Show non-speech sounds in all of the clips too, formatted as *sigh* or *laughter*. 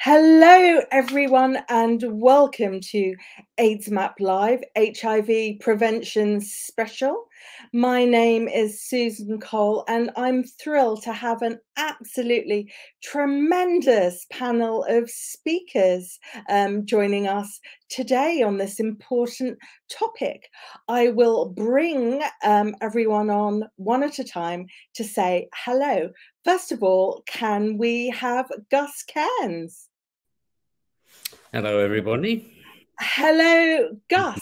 Hello, everyone, and welcome to aidsmapLIVE HIV Prevention Special. My name is Susan Cole, and I'm thrilled to have an absolutely tremendous panel of speakers um, joining us today on this important topic. I will bring um, everyone on one at a time to say hello. First of all, can we have Gus Cairns? Hello, everybody. Hello, Gus.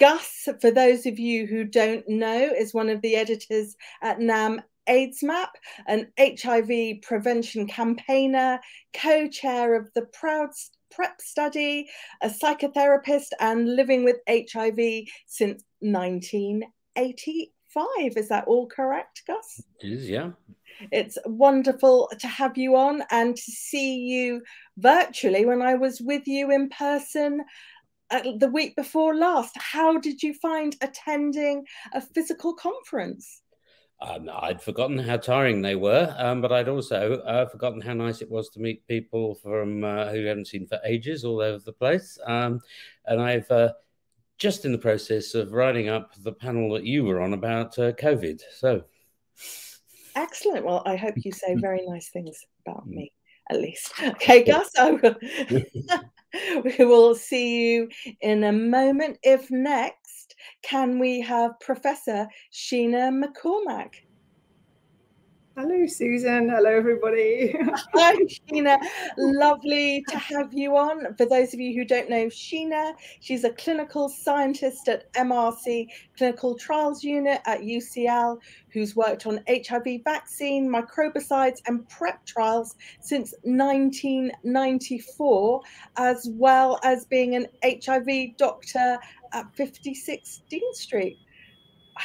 Gus, for those of you who don't know, is one of the editors at NAM aidsmap, an HIV prevention campaigner, co chair of the Proud PrEP study, a psychotherapist, and living with HIV since 1985. Is that all correct, Gus? It is, yeah. It's wonderful to have you on and to see you virtually when I was with you in person the week before last. How did you find attending a physical conference? Um, I'd forgotten how tiring they were, um, but I'd also uh, forgotten how nice it was to meet people from uh, who you haven't seen for ages all over the place. Um, and I've uh, just in the process of writing up the panel that you were on about uh, COVID. So Excellent. Well, I hope you say *laughs* very nice things about me, at least. *laughs* Okay, Gus, *laughs* *laughs* we will see you in a moment. If next, can we have Professor Sheena McCormack? Hello, Susan. Hello, everybody. *laughs* Hi, Sheena. Lovely to have you on. For those of you who don't know Sheena, she's a clinical scientist at MRC Clinical Trials Unit at UCL, who's worked on HIV vaccine, microbicides, and PrEP trials since 1994, as well as being an HIV doctor at 56 Dean Street.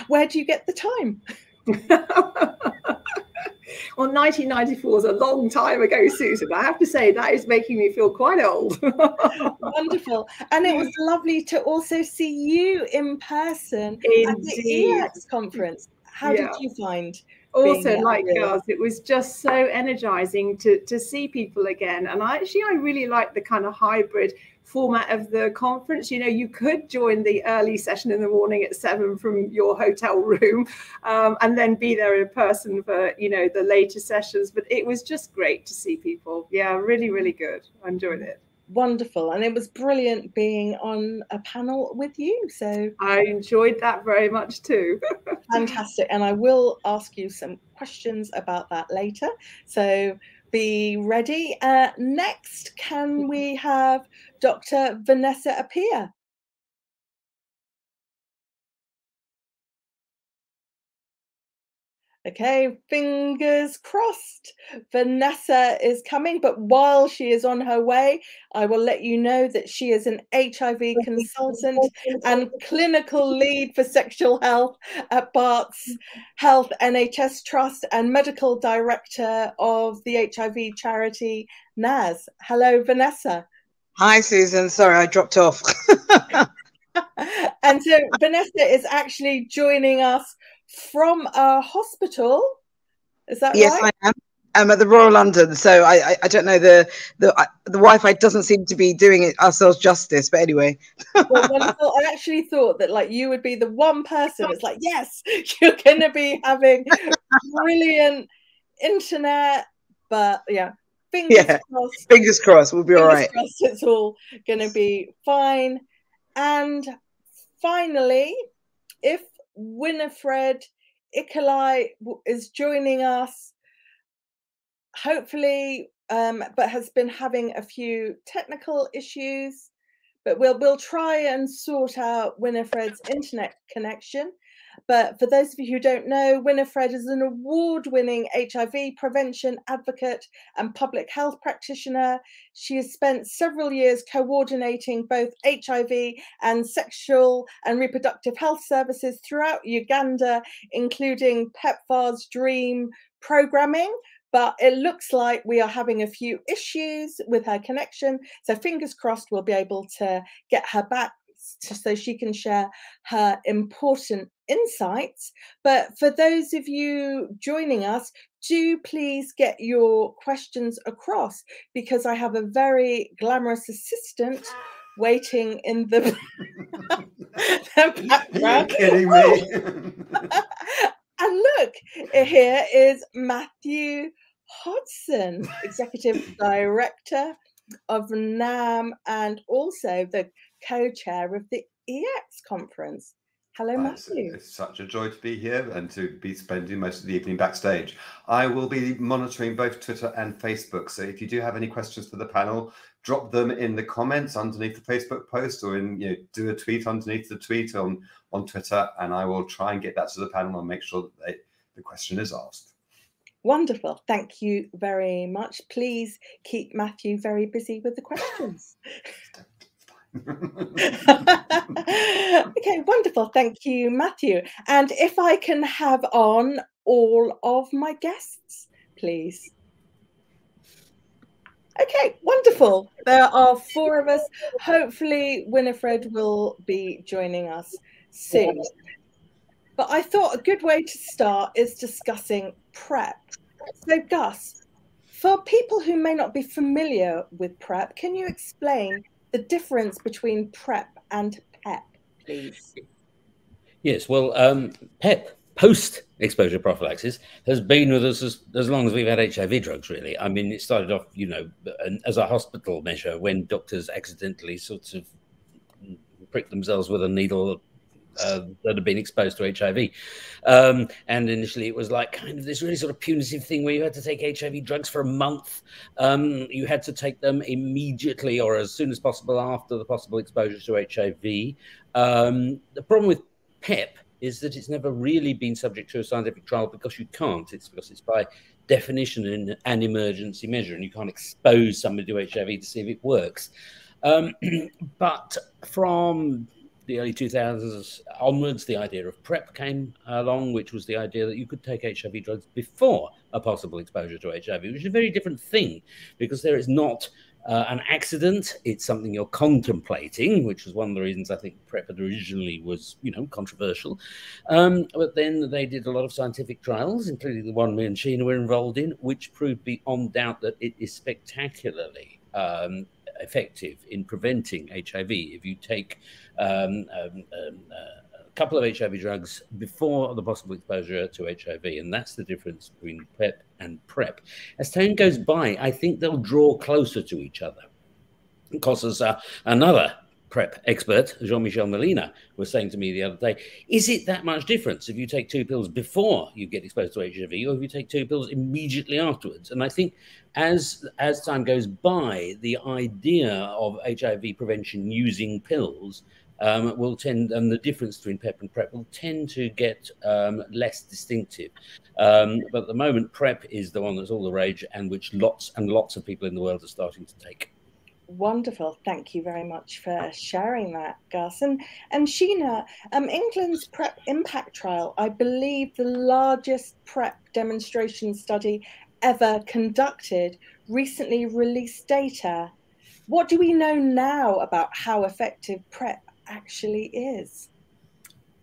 Where do you get the time? *laughs* *laughs* well, 1994 is a long time ago, Susan. I have to say that is making me feel quite old. *laughs* Wonderful. And it was lovely to also see you in person Indeed. at the EACS conference. How yeah. did you find? Also, like girls, it was just so energizing to to see people again. And I actually I really like the kind of hybrid format of the conference. You know, you could join the early session in the morning at seven from your hotel room um, and then be there in person for, you know, the later sessions. But it was just great to see people. Yeah, really, really good. I enjoyed it. Wonderful. And it was brilliant being on a panel with you. So I enjoyed that very much too. *laughs* fantastic. And I will ask you some questions about that later. So be ready. Uh, next, can we have Dr. Vanessa Apea? Okay, fingers crossed. Vanessa is coming, but while she is on her way, I will let you know that she is an HIV consultant and clinical lead for sexual health at Barts Health NHS Trust and medical director of the HIV charity NAZ. Hello, Vanessa. Hi, Susan. Sorry, I dropped off. *laughs* and so Vanessa is actually joining us from a hospital. Is that yes, right? I am. I'm at the Royal London, so I, I, I don't know the the the Wi-Fi doesn't seem to be doing it ourselves justice. But anyway, well, *laughs* I actually thought that like you would be the one person. It's like yes, *laughs* you're going to be having brilliant internet, but yeah, fingers yeah. crossed. Fingers crossed, we'll be all right. Crossed, it's all going to be fine. And finally, if Winifred Ikilai is joining us, hopefully, um, but has been having a few technical issues. But we'll we'll try and sort out Winifred's internet connection. But for those of you who don't know, Winifred is an award winning HIV prevention advocate and public health practitioner. She has spent several years coordinating both HIV and sexual and reproductive health services throughout Uganda, including PEPFAR's DREAM programming, but it looks like we are having a few issues with her connection. So fingers crossed we'll be able to get her back so she can share her important insights. But for those of you joining us, do please get your questions across because I have a very glamorous assistant waiting in the, *laughs* the background. kidding me? *laughs* *laughs* and look, eh, here is Matthew Hodson, Executive Director of NAM and also the co chair of the EACS conference. Hello, Matthew. It's, it's, such a joy to be here and to be spending most of the evening backstage. I will be monitoring both Twitter and Facebook. So if you do have any questions for the panel, drop them in the comments underneath the Facebook post or in you know do a tweet underneath the tweet on on Twitter, and I will try and get that to the panel and make sure that they, the question is asked. Wonderful. Thank you very much. Please keep Matthew very busy with the questions. *laughs* *laughs* okay, wonderful. Thank you, Matthew. And if I can have on all of my guests, please. Okay, wonderful. There are four of us. Hopefully, Winifred will be joining us soon. But I thought a good way to start is discussing PrEP. So, Gus, for people who may not be familiar with PrEP, can you explain the difference between PrEP and PEP, please? Yes, well, um, PEP, post exposure prophylaxis, has been with us as, as long as we've had HIV drugs, really. I mean, it started off, you know, as a hospital measure when doctors accidentally sort of prick themselves with a needle uh, that had been exposed to HIV. Um, and initially, it was like kind of this really sort of punitive thing where you had to take HIV drugs for a month. Um, you had to take them immediately or as soon as possible after the possible exposure to HIV. Um, the problem with PEP is that it's never really been subject to a scientific trial because you can't. It's because it's by definition an, an emergency measure and you can't expose somebody to HIV to see if it works. Um, *clears throat* but from the early 2000s onwards, the idea of PrEP came along, which was the idea that you could take HIV drugs before a possible exposure to HIV, which is a very different thing because there is not uh, an accident. It's something you're contemplating, which was one of the reasons I think PrEP originally was, you know, controversial. Um, but then they did a lot of scientific trials, including the one me and Sheena were involved in, which proved beyond doubt that it is spectacularly um, effective in preventing HIV if you take um, um, um, uh, a couple of HIV drugs before the possible exposure to HIV. And that's the difference between PEP and PrEP. As time goes by, I think they'll draw closer to each other. Because as uh, another PrEP expert, Jean Michel Molina, was saying to me the other day, is it that much difference if you take two pills before you get exposed to HIV or if you take two pills immediately afterwards? And I think as as time goes by, the idea of HIV prevention using pills um, will tend, and the difference between PrEP and PrEP will tend to get um, less distinctive. Um, but at the moment, PrEP is the one that's all the rage and which lots and lots of people in the world are starting to take. Wonderful. Thank you very much for sharing that, Gus. And, and Sheena, um, England's PrEP impact trial, I believe the largest PrEP demonstration study ever conducted, recently released data. What do we know now about how effective PrEP actually is?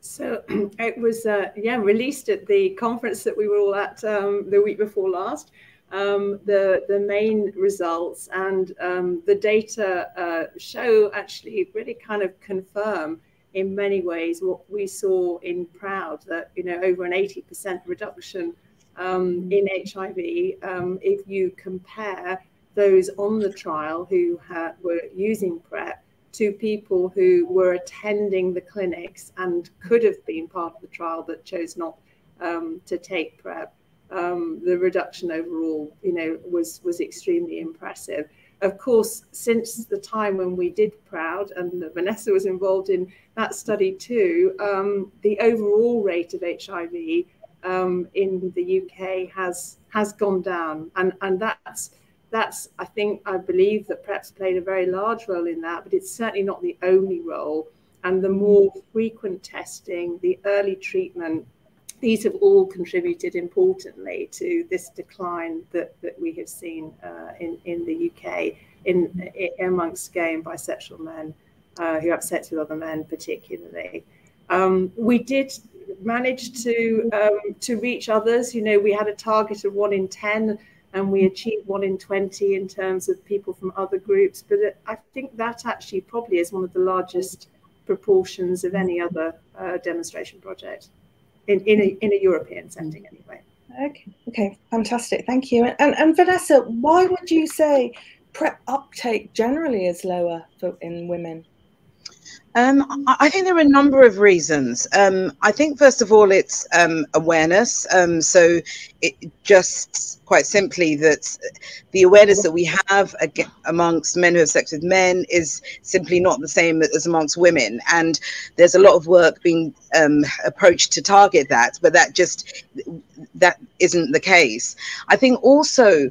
So *clears throat* it was, uh, yeah, released at the conference that we were all at um, the week before last um, the the main results and um, the data uh, show actually really kind of confirm in many ways what we saw in Proud that you know over an 80% reduction um, in HIV um, if you compare those on the trial who were using PrEP to people who were attending the clinics and could have been part of the trial but chose not um, to take PrEP um, the reduction overall, you know, was was extremely impressive. Of course, since the time when we did Proud, and Vanessa was involved in that study too, um, the overall rate of HIV um, in the UK has has gone down, and and that's that's I think I believe that PrEP's played a very large role in that, but it's certainly not the only role. And the more frequent testing, the early treatment, these have all contributed importantly to this decline that, that we have seen uh, in, in the UK in, in, amongst gay and bisexual men uh, who have sex with other men, particularly. Um, we did manage to um, to reach others. You know, we had a target of one in ten, and we achieved one in twenty in terms of people from other groups. But it, I think that actually probably is one of the largest proportions of any other uh, demonstration project in in a, in a European setting, anyway. Okay, okay, fantastic. Thank you. And and Vanessa, why would you say prep uptake generally is lower for in women? Um, I think there are a number of reasons. Um, I think, first of all, it's um, awareness. Um, so, it just quite simply that the awareness that we have amongst men who have sex with men is simply not the same as amongst women. And there's a lot of work being um, approached to target that, but that just that isn't the case. I think also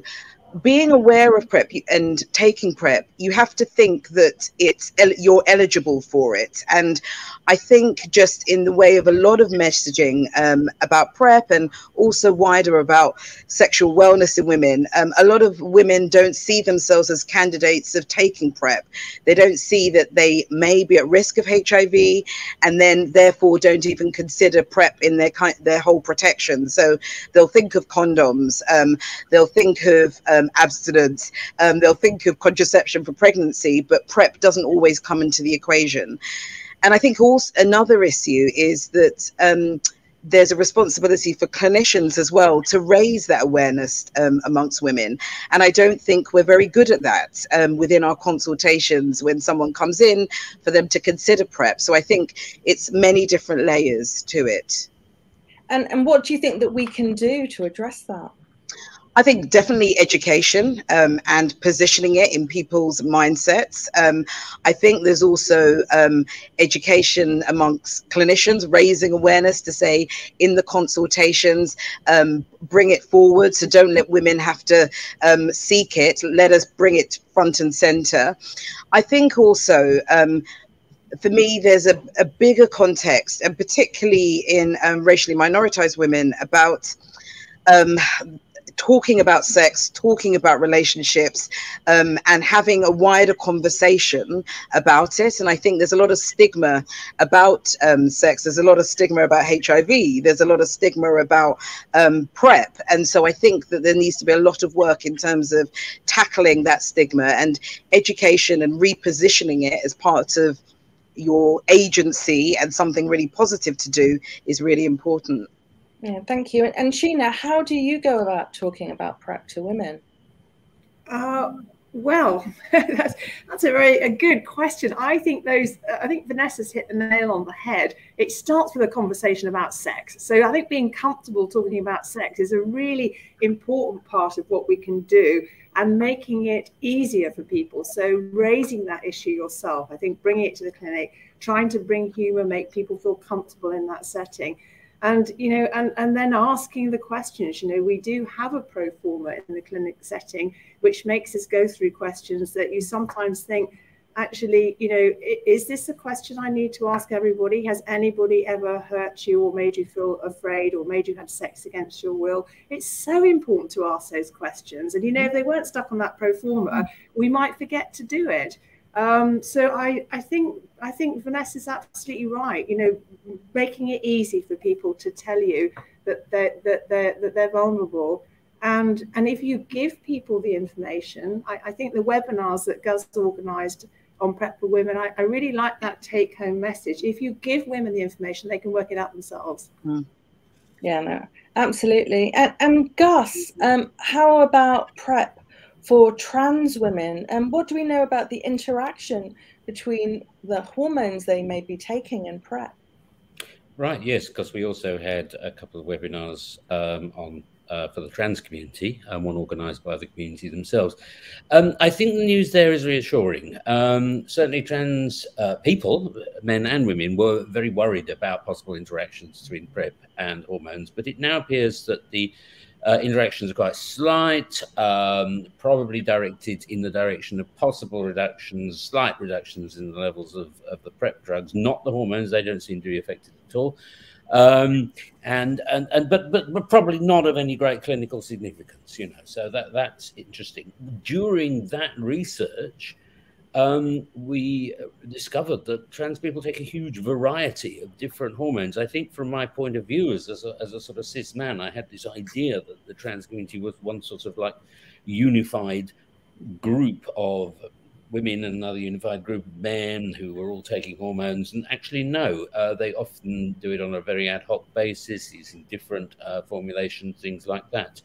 being aware of prep and taking prep you have to think that it's you're eligible for it. And i think just in the way of a lot of messaging um, about prep and also wider about sexual wellness in women um, a lot of women don't see themselves as candidates of taking prep. They don't see that they may be at risk of hiv and then therefore don't even consider prep in their kind their whole protection. So they'll think of condoms um, they'll think of um, abstinence. Um, they'll think of contraception for pregnancy, but PrEP doesn't always come into the equation. And I think also another issue is that um, there's a responsibility for clinicians as well to raise that awareness um, amongst women. And I don't think we're very good at that um, within our consultations when someone comes in for them to consider PrEP. So I think it's many different layers to it. And, and what do you think that we can do to address that? I think definitely education um, and positioning it in people's mindsets. Um, I think there's also um, education amongst clinicians, raising awareness to say in the consultations, um, bring it forward. So don't let women have to um, seek it. Let us bring it front and center. I think also um, for me, there's a, a, bigger context, and particularly in um, racially minoritized women, about um, talking about sex, talking about relationships, um, and having a wider conversation about it. And I think there's a lot of stigma about um, sex. There's a lot of stigma about HIV. There's a lot of stigma about um, PrEP. And so I think that there needs to be a lot of work in terms of tackling that stigma and education and repositioning it as part of your agency and something really positive to do is really important. Yeah, thank you. And Sheena, how do you go about talking about PrEP to women? Uh, well, *laughs* that's, that's a very a good question. I think those. I think Vanessa's hit the nail on the head. It starts with a conversation about sex. So I think being comfortable talking about sex is a really important part of what we can do, and making it easier for people. So raising that issue yourself. I think bringing it to the clinic, trying to bring humour, make people feel comfortable in that setting and you know and and then asking the questions you know we do have a pro forma in the clinic setting which makes us go through questions that you sometimes think actually you know is this a question i need to ask everybody? Has anybody ever hurt you or made you feel afraid or made you have sex against your will? It's so important to ask those questions. And you know if they weren't stuck on that pro forma mm. we might forget to do it um, so I, I think I think Vanessa's absolutely right. You know, making it easy for people to tell you that they're that they're that they're vulnerable. And and if you give people the information, I, I think the webinars that Gus organised on Prep for Women, I, I really like that take home message. If you give women the information, they can work it out themselves. Mm. Yeah, no, absolutely. And, and Gus, um, how about Prep for trans women. And what do we know about the interaction between the hormones they may be taking and PrEP? Right, yes, because we also had a couple of webinars um, on uh, for the trans community, um, one organised by the community themselves. Um, I think the news there is reassuring. Um, certainly, trans uh, people, men and women, were very worried about possible interactions between PrEP and hormones, but it now appears that the uh, interactions are quite slight, um, probably directed in the direction of possible reductions, slight reductions in the levels of, of the PrEP drugs, not the hormones. They don't seem to be affected at all. Um, and, and, and but, but, but probably not of any great clinical significance, you know. So that, that's interesting. During that research, um, we discovered that trans people take a huge variety of different hormones. I think, from my point of view, as, as, a, as a sort of cis man, I had this idea that the trans community was one sort of like unified group of women and another unified group of men who were all taking hormones. And actually, no, uh, they often do it on a very ad hoc basis, using different uh, formulations, things like that.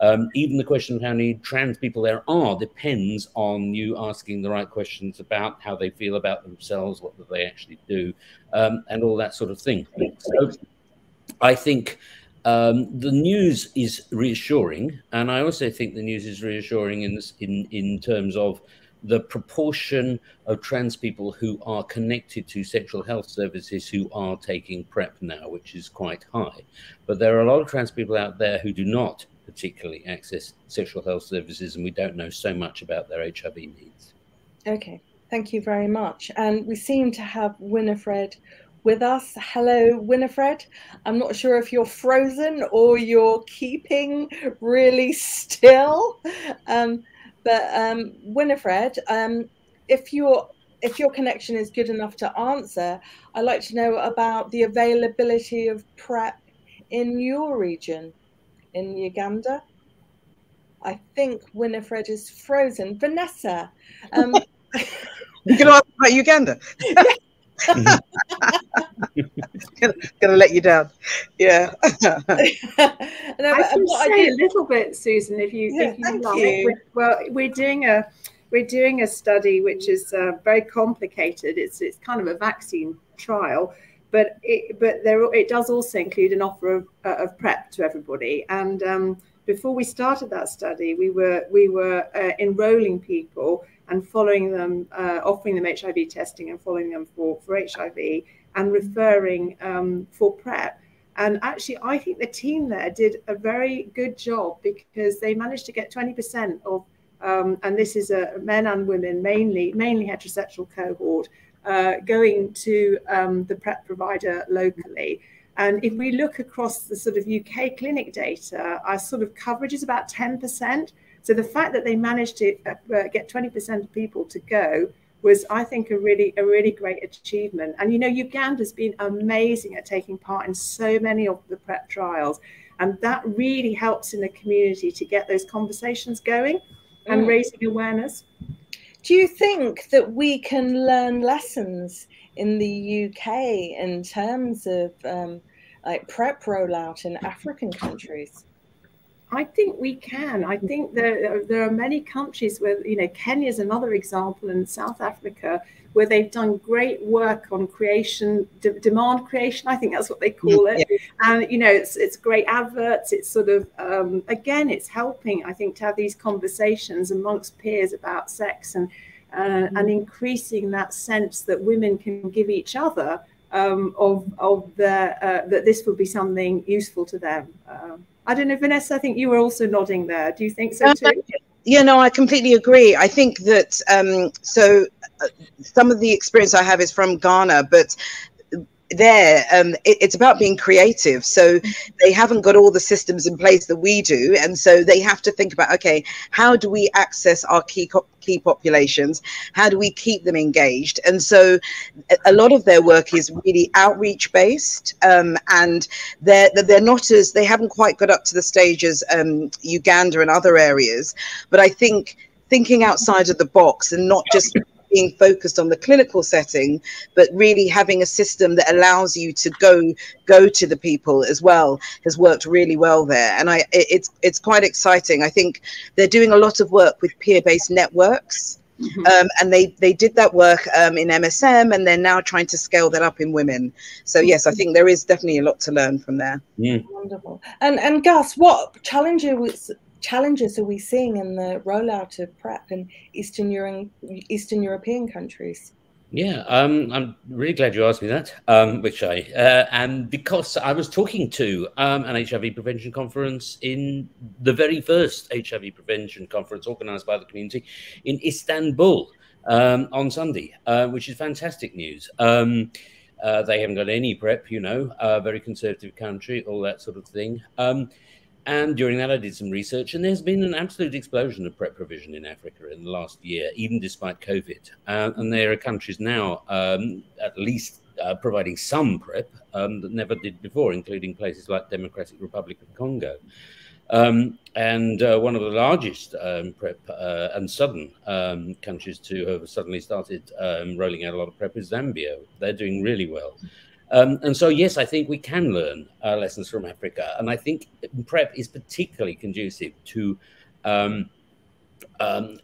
Um, even the question of how many trans people there are depends on you asking the right questions about how they feel about themselves, what they actually do, um, and all that sort of thing. So I think um, the news is reassuring, and I also think the news is reassuring in this, in in terms of the proportion of trans people who are connected to sexual health services who are taking PrEP now, which is quite high. But there are a lot of trans people out there who do not particularly access sexual health services, and we don't know so much about their HIV needs. Okay, thank you very much. And we seem to have Winifred with us. Hello, Winifred. I'm not sure if you're frozen or you're keeping really *laughs* still. Um, but um, Winifred, um, if your if your connection is good enough to answer, I'd like to know about the availability of PrEP in your region, in Uganda. I think Winifred is frozen. Vanessa. Um, *laughs* you can ask about Uganda. *laughs* *laughs* gonna let you down. Yeah. *laughs* no, I can say a little bit, Susan, if you yeah, if you like. You. We're, well, we're doing a we're doing a study which is uh, very complicated. It's it's kind of a vaccine trial, but it but there it does also include an offer of, uh, of PrEP to everybody. And um, before we started that study, we were we were uh, enrolling people and following them, uh, offering them HIV testing and following them for, for HIV and referring um, for PrEP. And actually, I think the team there did a very good job because they managed to get 20% of, um, and this is a men and women, mainly mainly heterosexual cohort, uh, going to um, the PrEP provider locally. And if we look across the sort of UK clinic data, our sort of coverage is about 10%. So the fact that they managed to uh, uh get 20% of people to go was, I think, a really a really great achievement. And you know, Uganda's been amazing at taking part in so many of the PrEP trials, and that really helps in the community to get those conversations going and mm. raising awareness. Do you think that we can learn lessons in the UK in terms of um, like PrEP rollout in African countries? I think we can. I think there, there are many countries where, you know, Kenya is another example, and South Africa, where they've done great work on creation, de- demand creation. I think that's what they call it. Yeah. And you know, it's it's great adverts. It's sort of um, again, it's helping. I think to have these conversations amongst peers about sex and uh, mm-hmm. and increasing that sense that women can give each other um, of of the uh, that this would be something useful to them. Um, I don't know, Vanessa, I think you were also nodding there. Do you think so too? Uh, yeah, no, I completely agree. I think that um, so uh, some of the experience I have is from Ghana, but there um, it, it's about being creative. So they haven't got all the systems in place that we do. And so they have to think about okay how do we access our key key populations? How do we keep them engaged? And so a lot of their work is really outreach based um, and they're they're not as they haven't quite got up to the stage as um, uganda and other areas. But i think thinking outside of the box and not just being focused on the clinical setting, but really having a system that allows you to go go to the people as well has worked really well there. And I it's it's quite exciting. I think they're doing a lot of work with peer-based networks. Mm-hmm. Um, and they they did that work um, in MSM, and they're now trying to scale that up in women. So yes, I think there is definitely a lot to learn from there. Mm. Wonderful. And and Gus, what challenges challenges are we seeing in the rollout of PrEP in Eastern, Euro- Eastern European countries? Yeah, um, I'm really glad you asked me that, um, which I, uh, and because I was talking to um, an HIV prevention conference in the very first HIV prevention conference organized by the community in Istanbul um, on Sunday, uh, which is fantastic news. Um, uh, they haven't got any PrEP, you know, a very conservative country, all that sort of thing. And during that, I did some research, and there's been an absolute explosion of PrEP provision in Africa in the last year, even despite COVID. Uh, and there are countries now, um, at least uh, providing some PrEP um, that never did before, including places like Democratic Republic of Congo. Um, and uh, one of the largest um, PrEP uh, and southern um, countries to have suddenly started um, rolling out a lot of PrEP is Zambia. They're doing really well. Um, and so, yes, I think we can learn uh, lessons from Africa. And I think PrEP is particularly conducive to um, um,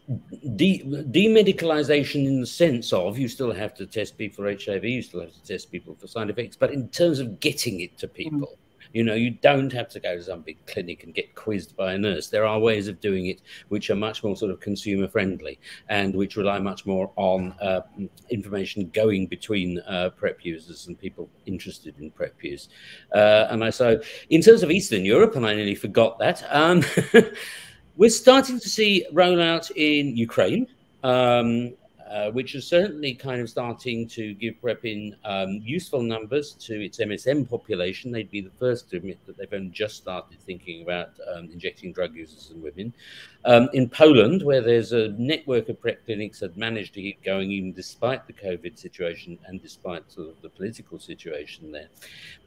de- demedicalization in the sense of you still have to test people for HIV, you still have to test people for side effects, but in terms of getting it to people. Mm. You know, you don't have to go to some big clinic and get quizzed by a nurse. There are ways of doing it which are much more sort of consumer friendly and which rely much more on uh, information going between uh, PrEP users and people interested in PrEP use. Uh, and I so, in terms of Eastern Europe, and I nearly forgot that, um, *laughs* we're starting to see rollout in Ukraine. Um, uh, which is certainly kind of starting to give PrEP in um, useful numbers to its MSM population. They'd be the first to admit that they've only just started thinking about um, injecting drug users and women. Um, in Poland, where there's a network of PrEP clinics that managed to keep going even despite the COVID situation and despite sort of the political situation there.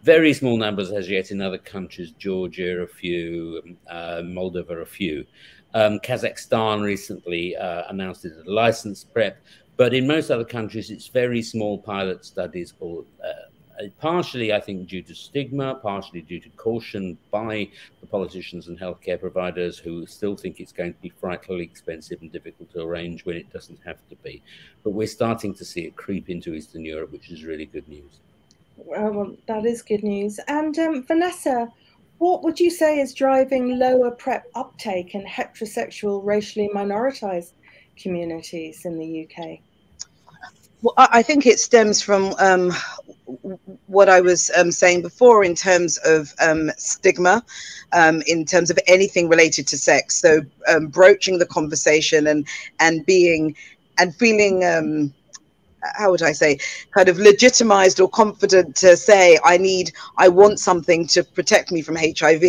Very small numbers as yet in other countries, Georgia, a few, uh, Moldova, a few. Um, Kazakhstan recently uh, announced it as a licensed PrEP, but in most other countries, it's very small pilot studies, or uh, partially, I think, due to stigma, partially due to caution by the politicians and healthcare providers who still think it's going to be frightfully expensive and difficult to arrange when it doesn't have to be. But we're starting to see it creep into Eastern Europe, which is really good news. Well, that is good news. And um, Vanessa, what would you say is driving lower PrEP uptake in heterosexual, racially minoritized communities in the UK? Well, I think it stems from um, what I was um, saying before in terms of um, stigma, um, in terms of anything related to sex. So um, broaching the conversation and and being and feeling um, how would I say, kind of legitimized or confident to say, I need, I want something to protect me from HIV.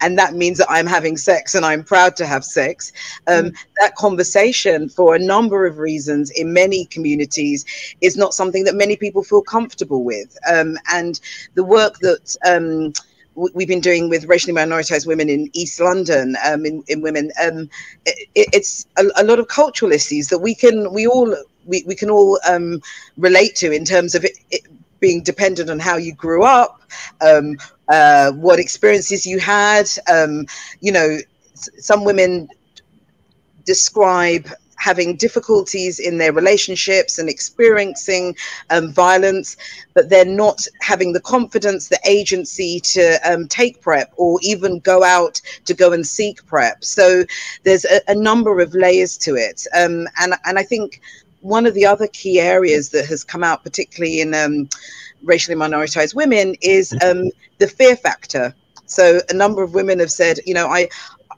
And that means that I'm having sex and I'm proud to have sex. Um, mm. That conversation, for a number of reasons in many communities, is not something that many people feel comfortable with. Um, and the work that, um, we've been doing with racially minoritized women in East London, um, in, in women, um, it, it's a, a, lot of cultural issues that we can, we all we, we can all um, relate to in terms of it, it, being dependent on how you grew up, um, uh, what experiences you had. Um, you know, some women describe having difficulties in their relationships and experiencing um, violence, but they're not having the confidence, the agency to um, take PrEP or even go out to go and seek PrEP. So there's a, a number of layers to it. Um, and, and I think one of the other key areas that has come out, particularly in um, racially minoritized women, is mm-hmm. um, the fear factor. So a number of women have said, you know, I,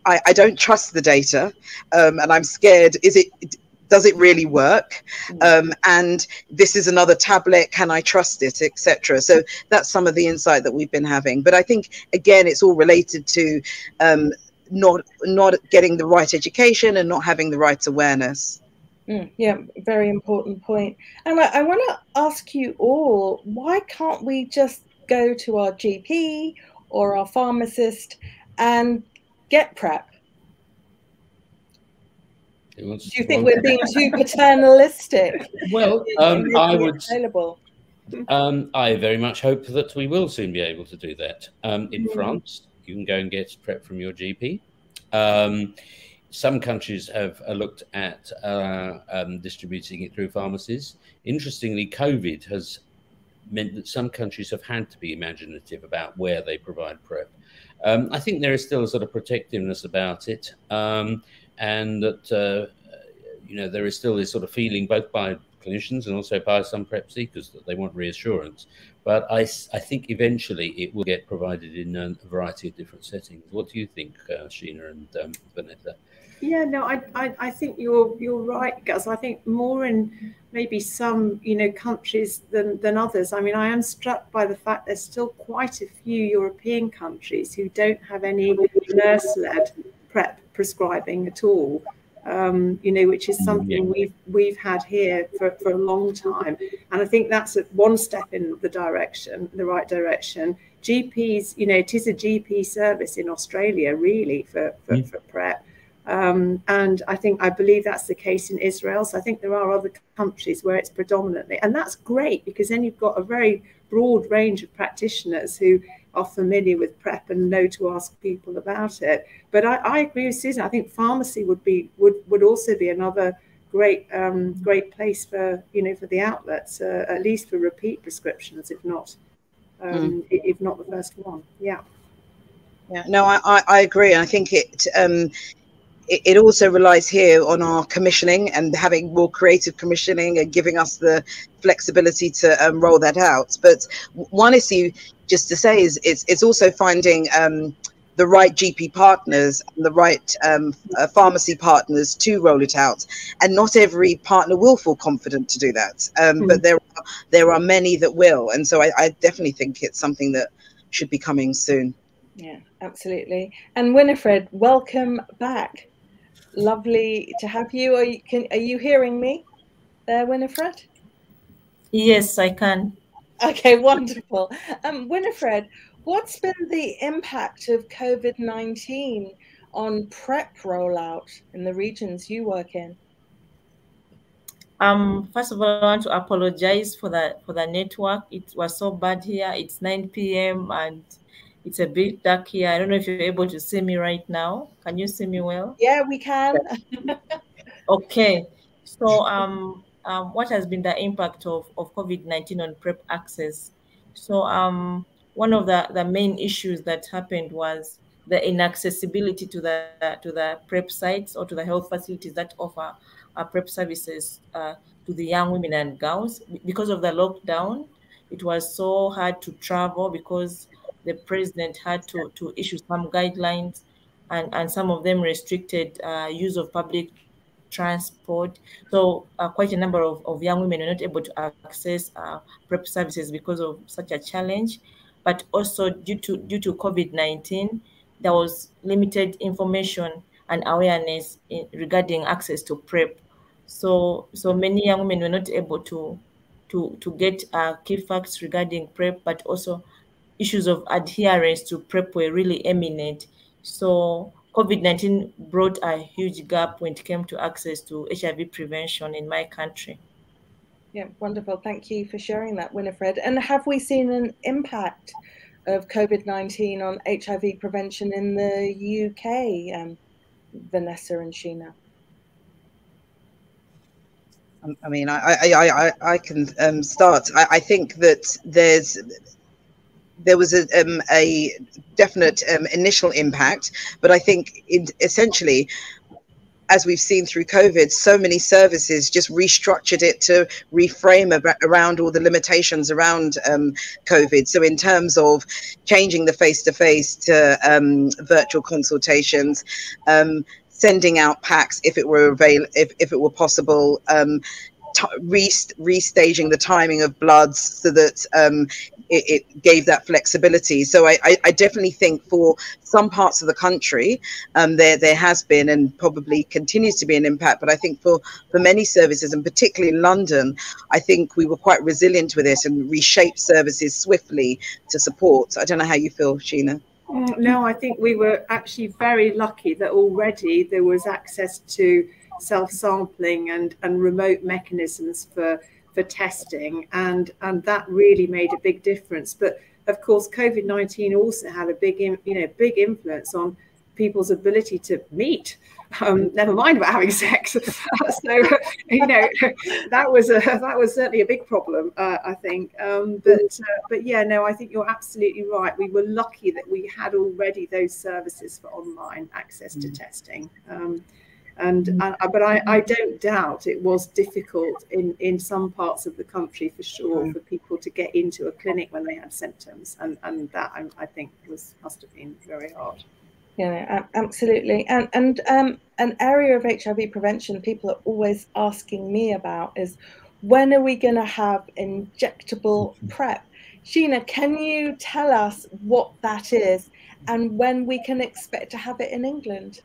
I, I don't trust the data, um, and I'm scared. Is it? Does it really work? Mm-hmm. Um, and this is another tablet. Can I trust it, etc. So that's some of the insight that we've been having. But I think again, it's all related to um, not not getting the right education and not having the right awareness. Mm, yeah, very important point. And I, I want to ask you all why can't we just go to our GP or our pharmacist and get PrEP? Do you think we're being too paternalistic? *laughs* Well, um, I would. Available? Um, I very much hope that we will soon be able to do that. Um, in mm. France, you can go and get PrEP from your GP. Some countries have uh, looked at uh, um, distributing it through pharmacies. Interestingly, COVID has meant that some countries have had to be imaginative about where they provide PrEP. Um, I think there is still a sort of protectiveness about it, um, and that uh, you know there is still this sort of feeling both by clinicians and also by some prep seekers that they want reassurance. But I, I think eventually it will get provided in a variety of different settings. What do you think, uh, Sheena and um, Vanessa? Yeah, no, I, I, I think you're you're right, Gus. I think more in maybe some you know countries than than others. I mean, I am struck by the fact there's still quite a few European countries who don't have any nurse-led prep prescribing at all. Um, you know, which is something yeah. we've we've had here for, for a long time, and I think that's a, one step in the direction, the right direction. GPs, you know, it is a GP service in Australia, really, for for, mm. for prep. Um, and I think I believe that's the case in Israel. So I think there are other countries where it's predominantly, and that's great because then you've got a very broad range of practitioners who are familiar with PrEP and know to ask people about it. But I, I agree with Susan. I think pharmacy would be would would also be another great um, great place for you know for the outlets, uh, at least for repeat prescriptions, if not um, mm. if not the first one. Yeah. Yeah, no, I, I, agree. I think it um, it, also relies here on our commissioning and having more creative commissioning and giving us the flexibility to um, roll that out. But one issue, just to say, is it's, it's also finding um, the right GP partners and the right um, uh, pharmacy partners to roll it out. And not every partner will feel confident to do that, mm. but there are, there are many that will. And so I, I definitely think it's something that should be coming soon. Yeah, absolutely. And Winifred, welcome back lovely to have you. Are you, can, are you hearing me there, Winifred? Yes, I can. Okay, wonderful. Um, Winifred, what's been the impact of COVID 19 on PrEP rollout in the regions you work in? Um, first of all, I want to apologize for the for the network. It was so bad here. It's 9 p.m. and it's a bit dark here. I don't know if you're able to see me right now. Can you see me well? Yeah, we can. *laughs* okay. So, um, um, what has been the impact of, of COVID-19 on PrEP access? So, um, one of the, the main issues that happened was the inaccessibility to the to the PrEP sites or to the health facilities that offer uh, PrEP services uh, to the young women and girls. Because of the lockdown, it was so hard to travel because the president had to, to issue some guidelines, and, and some of them restricted uh, use of public transport. So uh, quite a number of, of young women are not able to access uh, PrEP services because of such a challenge. But also due to due to COVID-19, there was limited information and awareness in, regarding access to PrEP. So so many young women were not able to to to get uh, key facts regarding PrEP, but also issues of adherence to PrEP were really eminent. So COVID-19 brought a huge gap when it came to access to HIV prevention in my country. Yeah, wonderful. Thank you for sharing that, Winifred. And have we seen an impact of COVID 19 on HIV prevention in the UK, um, Vanessa and Sheena? Um, I mean, I I, I, I can um, start. I, I think that there's there was a, um, a definite um, initial impact, but I think it, essentially, as we've seen through COVID, so many services just restructured it to reframe around all the limitations around um, COVID. So, in terms of changing the face to face to um, virtual consultations, um, sending out packs if it were avail- if, if it were possible, um, re- restaging the timing of bloods so that um, it, it, gave that flexibility. So I, I, I, definitely think for some parts of the country, um, there there has been and probably continues to be an impact. But I think for for many services, and particularly in London, I think we were quite resilient with it and reshaped services swiftly to support. I don't know how you feel, Sheena. Mm, no, I think we were actually very lucky that already there was access to self-sampling and, and remote mechanisms for for testing and and that really made a big difference. But of course covid-19 also had a big you know big influence on people's ability to meet. Um, never mind about having sex. *laughs* So you know that was a that was certainly a big problem uh, i think. Um, but uh, but yeah no i think you're absolutely right. We were lucky that we had already those services for online access to mm. testing. Um, And, mm. and but I, I don't doubt it was difficult in, in some parts of the country for sure mm. for people to get into a clinic when they had symptoms, and, and that I, I think was must have been very hard. Yeah, absolutely. And and um, an area of HIV prevention people are always asking me about is when are we going to have injectable PrEP? Sheena, can you tell us what that is and when we can expect to have it in England?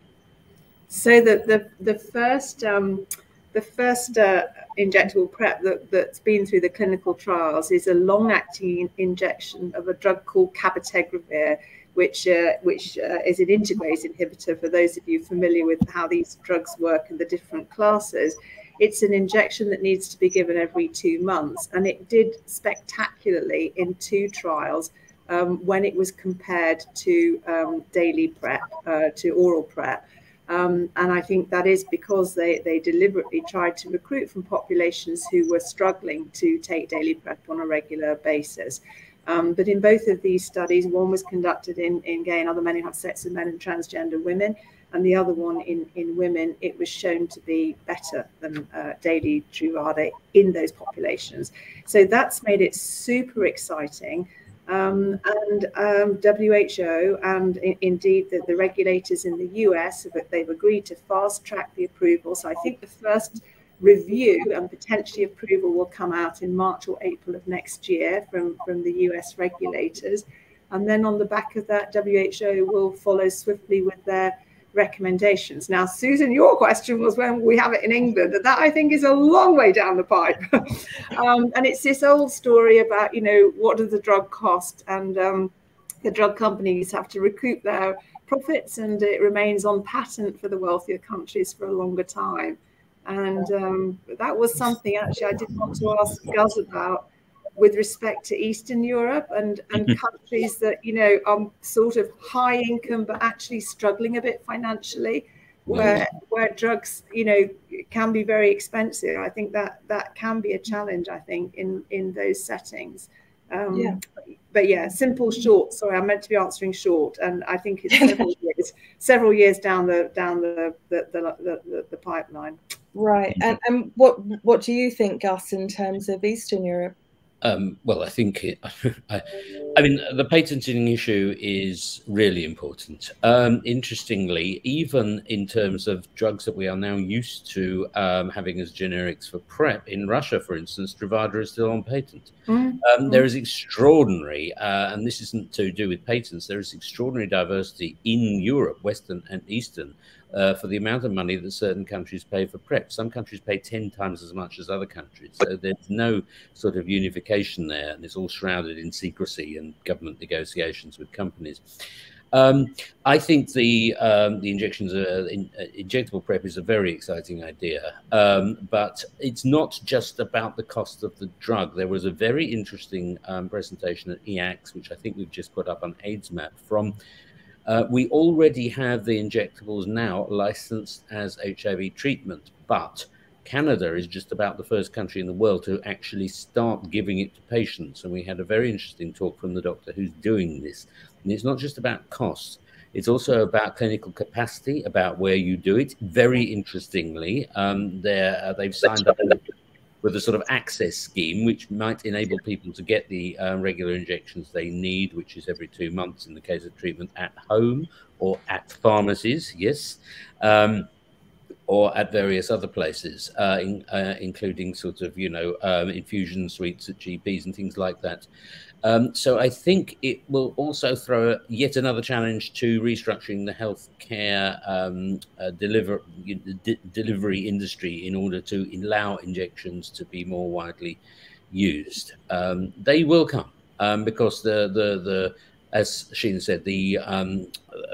So the the, the first um, the first uh, injectable PrEP that, that's been through the clinical trials is a long-acting injection of a drug called cabotegravir which uh, which uh, is an integrase inhibitor. For those of you familiar with how these drugs work and the different classes, it's an injection that needs to be given every two months, and it did spectacularly in two trials. Um, when it was compared to um, daily PrEP, uh, to oral PrEP. Um, and I think that is because they, they deliberately tried to recruit from populations who were struggling to take daily PrEP on a regular basis. Um, but in both of these studies, one was conducted in, in gay and other men who have sex with men and transgender women, and the other one in, in women, it was shown to be better than uh, daily Truvada in those populations. So that's made it super exciting. Um, and um, WHO and in, indeed the, the, regulators in the US, they've agreed to fast track the approval. So I think the first review and potentially approval will come out in March or April of next year from, from the US regulators. And then on the back of that, WHO will follow swiftly with their recommendations. Now, Susan, your question was when we have it in England, and that I think is a long way down the pipe. *laughs* um, and it's this old story about, you know, what does the drug cost? And um, the drug companies have to recoup their profits, and it remains on patent for the wealthier countries for a longer time. And um, that was something actually I did want to ask Gus about with respect to Eastern Europe and, and mm-hmm. countries that, you know, are sort of high income but actually struggling a bit financially, where where drugs, you know, can be very expensive. I think that that can be a challenge, I think, in, in those settings. Um, yeah. But yeah, simple, short. Sorry, I meant to be answering short, and I think it's several *laughs* years, several years down the down the the, the, the, the pipeline. Right. And and what what do you think, Gus, in terms of Eastern Europe? Um, well, I think it, *laughs* I, I, mean the patenting issue is really important. Um, interestingly, even in terms of drugs that we are now used to um, having as generics for PrEP in Russia, for instance, Truvada is still on patent. Mm -hmm. There is extraordinary, uh, and this isn't to do with patents. There is extraordinary diversity in Europe, Western and Eastern, uh, for the amount of money that certain countries pay for PrEP. Some countries pay 10 times as much as other countries. So there's no sort of unification there, and it's all shrouded in secrecy and government negotiations with companies. Um, I think the um, the injections, uh, in, uh, injectable PrEP is a very exciting idea, um, but it's not just about the cost of the drug. There was a very interesting um, presentation at EACS, which I think we've just put up on AIDSmap from uh, we already have the injectables now licensed as HIV treatment, but Canada is just about the first country in the world to actually start giving it to patients. And we had a very interesting talk from the doctor who's doing this. And it's not just about costs, it's also about clinical capacity, about where you do it. Very interestingly, um, uh, they've signed up with a sort of access scheme, which might enable people to get the uh, regular injections they need, which is every two months in the case of treatment at home or at pharmacies, yes, um, or at various other places, uh, in, uh, including sort of, you know, um, infusion suites at GPs and things like that. Um, so I think it will also throw yet another challenge to restructuring the healthcare um, uh, deliver, delivery industry in order to allow injections to be more widely used. Um, they will come um, because the the the as Sheena said, the, um,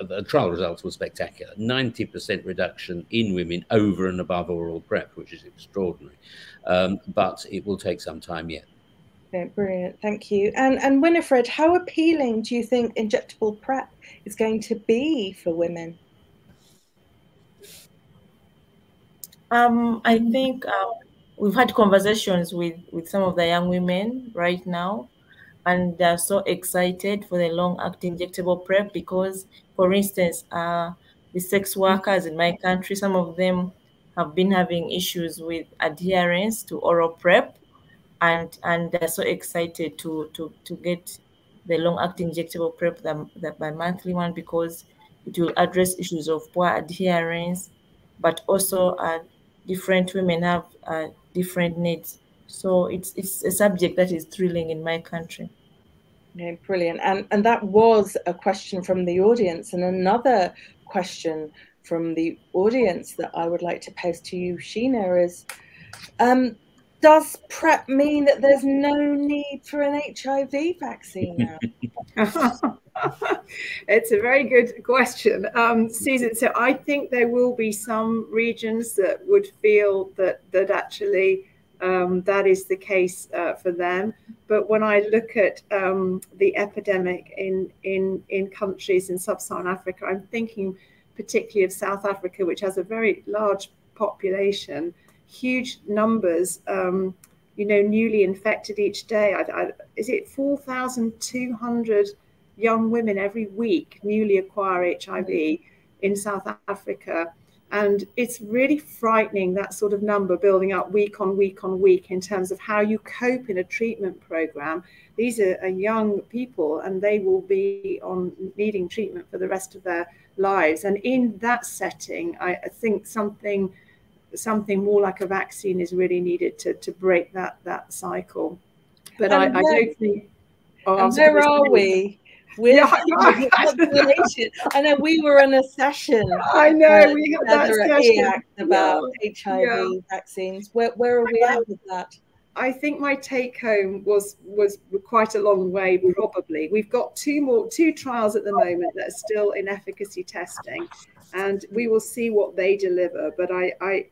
the trial results were spectacular. 90% reduction in women over and above oral PrEP, which is extraordinary. Um, but it will take some time yet. Brilliant, thank you. And and Winifred, how appealing do you think injectable PrEP is going to be for women? Um, I think uh, we've had conversations with with some of the young women right now, and they're so excited for the long-acting injectable PrEP because, for instance, uh, the sex workers in my country, some of them have been having issues with adherence to oral prep, and and they're so excited to to to get the long-acting injectable prep, the, the bi-monthly one, because it will address issues of poor adherence, but also uh, different women have uh, different needs. So it's it's a subject that is thrilling in my country. Yeah, brilliant. And and that was a question from the audience, and another question from the audience that I would like to pose to you, Sheena, is um, does PrEP mean that there's no need for an HIV vaccine now? *laughs* *laughs* it's a very good question, um, Susan. So I think there will be some regions that would feel that that actually um, that is the case uh, for them. But when I look at um, the epidemic in in in countries in sub-Saharan Africa, I'm thinking particularly of South Africa, which has a very large population, huge numbers. Um, you know, newly infected each day. I, I, is it 4,200 young women every week newly acquire HIV in South Africa? And it's really frightening that sort of number building up week on week on week in terms of how you cope in a treatment program. These are, are young people and they will be on needing treatment for the rest of their lives. And in that setting, I, I think something something more like a vaccine is really needed to, to break that that cycle. But I, I, don't think. Oh, where are we? With yeah, I know we were in a session. I know we had that session about yeah. HIV yeah. vaccines. Where where are we at with that? I think my take home was was quite a long way probably. We've got two more two trials at the moment that are still in efficacy testing, and we will see what they deliver. But I I,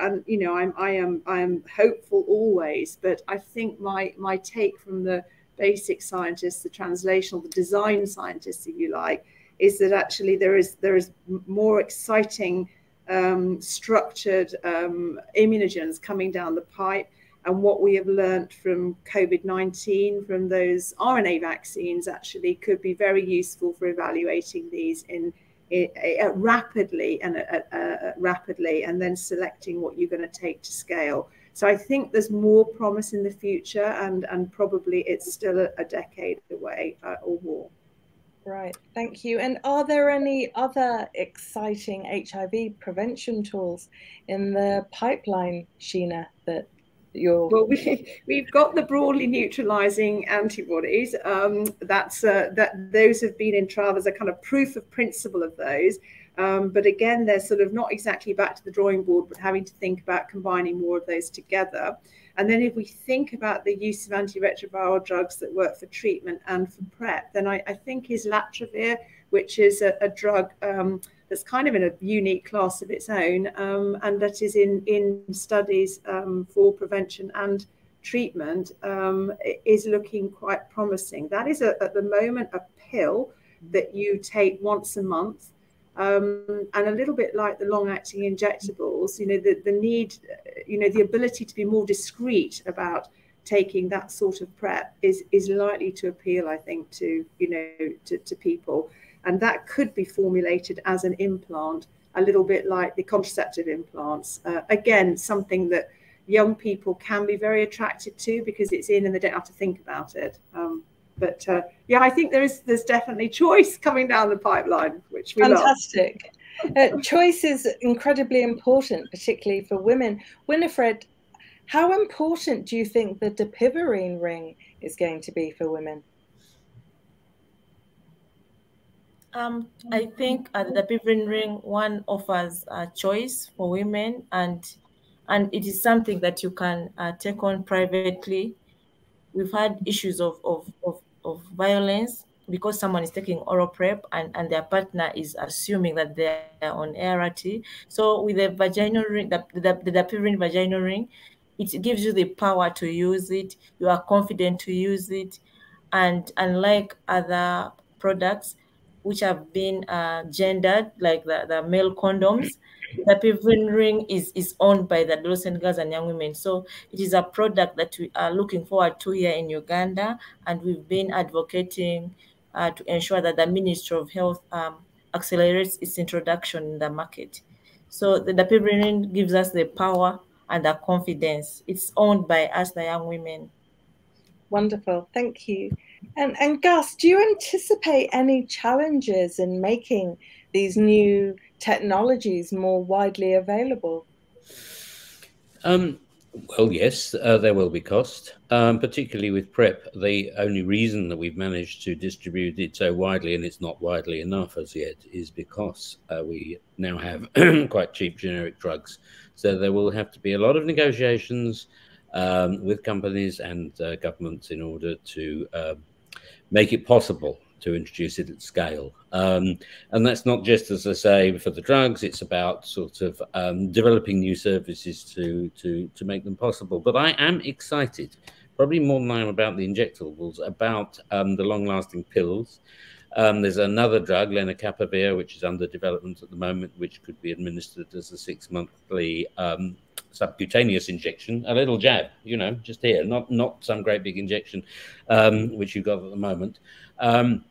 and you know I'm I am I am hopeful always. But I think my my take from the basic scientists, the translational, the design scientists, if you like, is that actually there is there is more exciting um, structured um, immunogens coming down the pipe and what we have learned from COVID 19, from those RNA vaccines, actually could be very useful for evaluating these in, in, in rapidly and uh, uh, rapidly, and then selecting what you're going to take to scale. So I think there's more promise in the future, and, and probably it's still a, a decade away uh, or more. Right, thank you. And are there any other exciting HIV prevention tools in the pipeline, Sheena, that your *laughs* well we, we've got the broadly neutralizing antibodies. Um, that's uh, that those have been in trial. As a kind of proof of principle of those. Um, but again they're sort of not exactly back to the drawing board but having to think about combining more of those together. And then if we think about the use of antiretroviral drugs that work for treatment and for prep then i, I think islatravir which is a, a drug um, that's kind of in a unique class of its own, um, and that is in in studies um, for prevention and treatment um, is looking quite promising. That is a, at the moment a pill that you take once a month. Um, and a little bit like the long-acting injectables, you know, the, the need, you know, the ability to be more discreet about taking that sort of prep is is likely to appeal, I think, to you know to, to people. And that could be formulated as an implant, a little bit like the contraceptive implants. Uh, again, something that young people can be very attracted to because it's in and they don't have to think about it. Um, but uh, yeah, I think there is there's definitely *laughs* choice coming down the pipeline, which we fantastic. Uh, choice is incredibly important, particularly for women. Winifred, how important do you think the dapivirine ring is going to be for women? Um, I think uh, the dapivirine ring one offers a choice for women, and and it is something that you can uh, take on privately. We've had issues of, of, of, of violence because someone is taking oral prep and, and their partner is assuming that they're on ART. So with the vaginal ring, the, the, the dapivirine vaginal ring, it gives you the power to use it. You are confident to use it. And unlike other products, which have been uh, gendered, like the, the male condoms. The dapivirine ring is, is owned by the adolescent girls and young women. So it is a product that we are looking forward to here in Uganda, and we've been advocating uh, to ensure that the Ministry of Health um, accelerates its introduction in the market. So the dapivirine gives us the power and the confidence. It's owned by us, the young women. Wonderful, thank you. And, and Gus, do you anticipate any challenges in making these new technologies more widely available? Um, well, yes, uh, there will be cost, um, particularly with PrEP. The only reason that we've managed to distribute it so widely, and it's not widely enough as yet, is because uh, we now have *clears throat* quite cheap generic drugs. So there will have to be a lot of negotiations um, with companies and uh, governments in order to uh, make it possible to introduce it at scale. Um, and that's not just, as I say, for the drugs, it's about sort of um, developing new services to, to, to make them possible. But I am excited, probably more than I am about the injectables, about um, the long lasting pills. Um, there's another drug, lenacapavir, which is under development at the moment, which could be administered as a six monthly um, subcutaneous injection, a little jab, you know, just here, not not some great big injection, um, which you've got at the moment. Um,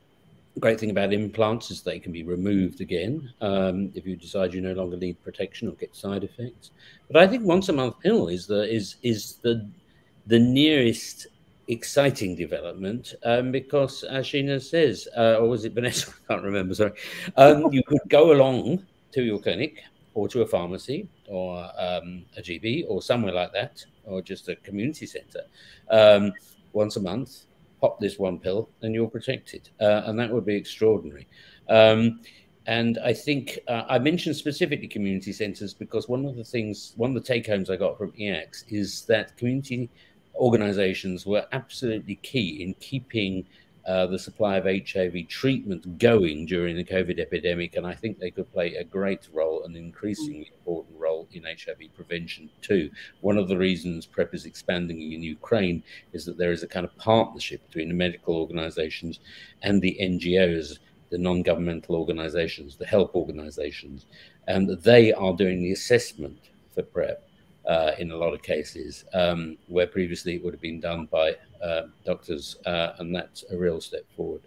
great thing about implants is they can be removed again um, if you decide you no longer need protection or get side effects. But I think once a month pill is the is is the the nearest exciting development um, because, as Sheena says, uh, or was it Vanessa? *laughs* I can't remember. Sorry. Um, you could go along to your clinic or to a pharmacy or um, a GP or somewhere like that, or just a community centre um, once a month pop this one pill and you're protected. Uh, and that would be extraordinary. Um, and I think uh, I mentioned specifically community centres because one of the things, one of the take homes I got from EACS is that community organisations were absolutely key in keeping uh, the supply of HIV treatment going during the COVID epidemic. And I think they could play a great role, an increasingly important role in HIV prevention too. One of the reasons PrEP is expanding in Ukraine is that there is a kind of partnership between the medical organizations and the NGOs, the non governmental organizations, the help organizations, and they are doing the assessment for PrEP uh, in a lot of cases, um, where previously it would have been done by uh, doctors, uh, and that's a real step forward.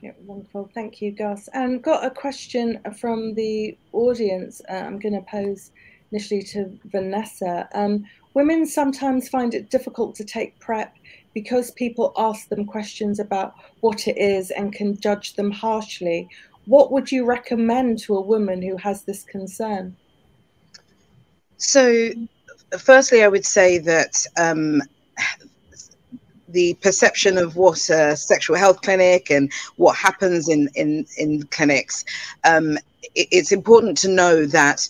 Yeah, wonderful. Thank you, Gus. And got a question from the audience. Uh, I'm going to pose initially to Vanessa. Um, women sometimes find it difficult to take PrEP because people ask them questions about what it is and can judge them harshly. What would you recommend to a woman who has this concern? So, firstly, I would say that um, the perception of what a sexual health clinic and what happens in in in clinics, um, it, it's important to know that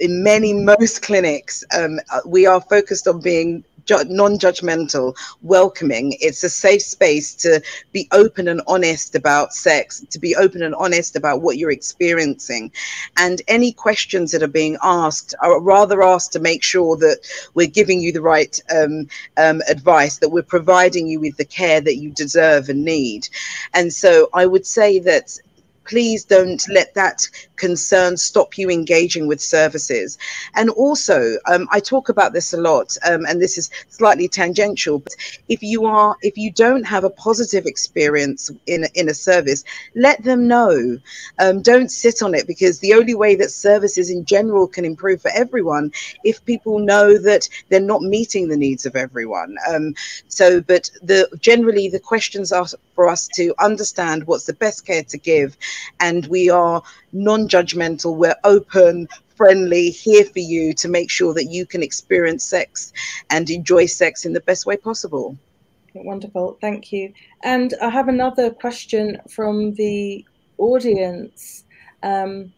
in many most clinics, um, we are focused on being non-judgmental welcoming. It's a safe space to be open and honest about sex to be open and honest about what you're experiencing. And any questions that are being asked are rather asked to make sure that we're giving you the right um, um, advice that we're providing you with the care that you deserve and need. And so i would say that please don't let that concern stop you engaging with services. And also, um, I talk about this a lot, um, and this is slightly tangential, but if you are, if you don't have a positive experience in, in a service, let them know. Um, don't sit on it because the only way that services in general can improve for everyone if people know that they're not meeting the needs of everyone. Um, so, but the generally the questions are for us to understand what's the best care to give and we are non-judgmental we're open friendly here for you to make sure that you can experience sex and enjoy sex in the best way possible. Wonderful thank you. And i have another question from the audience. Um,